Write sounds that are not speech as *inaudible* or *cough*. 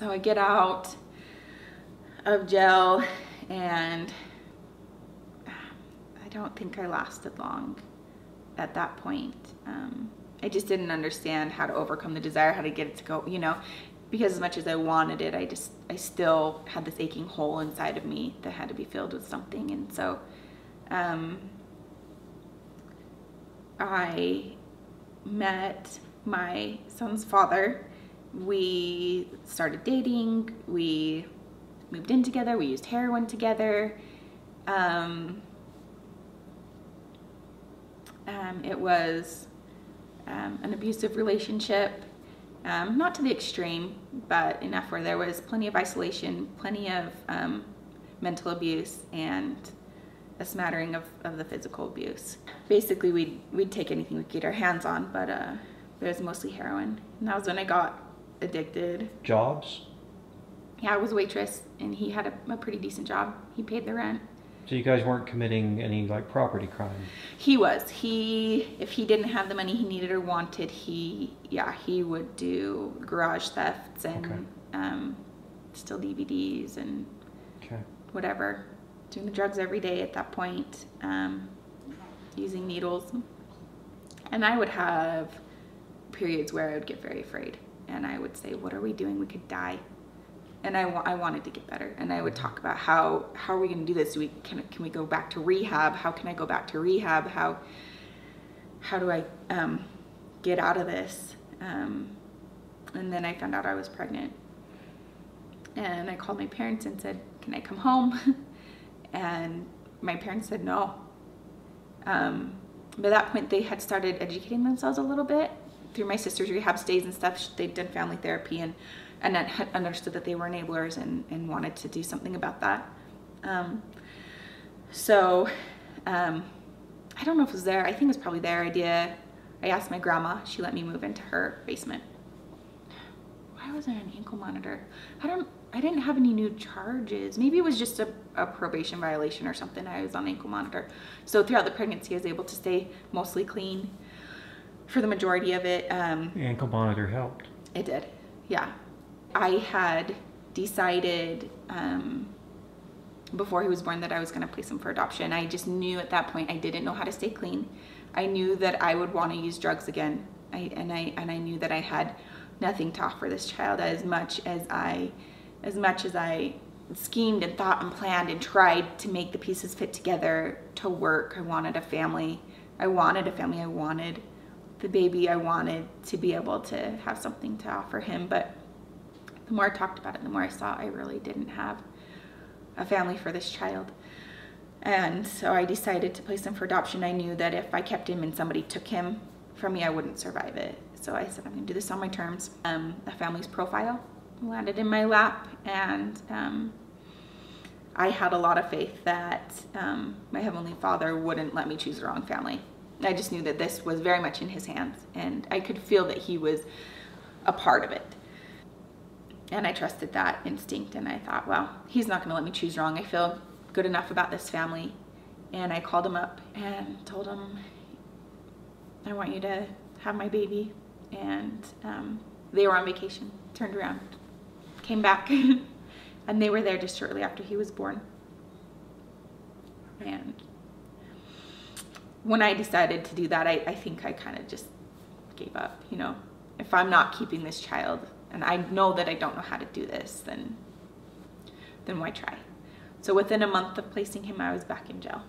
so I get out of jail and I don't think I lasted long at that point. Um, I just didn't understand how to overcome the desire, how to get it to go, you know, because as much as I wanted it, I just, I still had this aching hole inside of me that had to be filled with something. And so, um, I met my son's father. We started dating. We moved in together. We used heroin together. Um, um, it was um, an abusive relationship, um, not to the extreme, but enough where there was plenty of isolation, plenty of um, mental abuse, and a smattering of, of the physical abuse. Basically, we'd, we'd take anything we could get our hands on, but uh, it was mostly heroin. And that was when I got addicted. Jobs? Yeah, I was a waitress, and he had a, a pretty decent job. He paid the rent. So you guys weren't committing any like property crime? He was. He, if he didn't have the money he needed or wanted, he, yeah, he would do garage thefts and Okay. um, steal DVDs and Okay. whatever. Doing the drugs every day at that point, um, using needles. And I would have periods where I would get very afraid and I would say, What are we doing? We could die. And I, I wanted to get better. And I would talk about how, how are we going to do this? Do we, can, can we go back to rehab? How can I go back to rehab? How, how do I um, get out of this? Um, and then I found out I was pregnant. And I called my parents and said, Can I come home? *laughs* and my parents said no. Um, by that point, they had started educating themselves a little bit through my sister's rehab stays and stuff. They'd done family therapy and, and had understood that they were enablers and, and wanted to do something about that. Um, so um, I don't know if it was there. I think it was probably their idea. I asked my grandma, she let me move into her basement. Why was there an ankle monitor? I don't, I didn't have any new charges. Maybe it was just a, a probation violation or something. I was on ankle monitor. So throughout the pregnancy, I was able to stay mostly clean for the majority of it. Um, The ankle monitor helped. it did, yeah. I had decided um, before he was born that I was going to place him for adoption. I just knew at that point I didn't know how to stay clean. I knew that I would want to use drugs again, I, and I and I knew that I had nothing to offer this child as much as I, as much as I schemed and thought and planned and tried to make the pieces fit together to work. I wanted a family. I wanted a family. I wanted the baby. I wanted to be able to have something to offer him. But the more I talked about it, the more I saw I really didn't have a family for this child. And so I decided to place him for adoption. I knew that if I kept him and somebody took him from me, I wouldn't survive it. So I said, I'm to do this on my terms. Um, a family's profile landed in my lap, and um, I had a lot of faith that um, my Heavenly Father wouldn't let me choose the wrong family. I just knew that this was very much in His hands, and I could feel that He was a part of it. And I trusted that instinct, and I thought, well, He's not going to let me choose wrong. I feel good enough about this family. And I called him up and told him, I want you to have my baby. And um, they were on vacation, turned around, came back, *laughs* and they were there just shortly after he was born. And when I decided to do that, I, I think I kind of just gave up. You know, if I'm not keeping this child, and I know that I don't know how to do this, then then why try? So within a month of placing him, I was back in jail.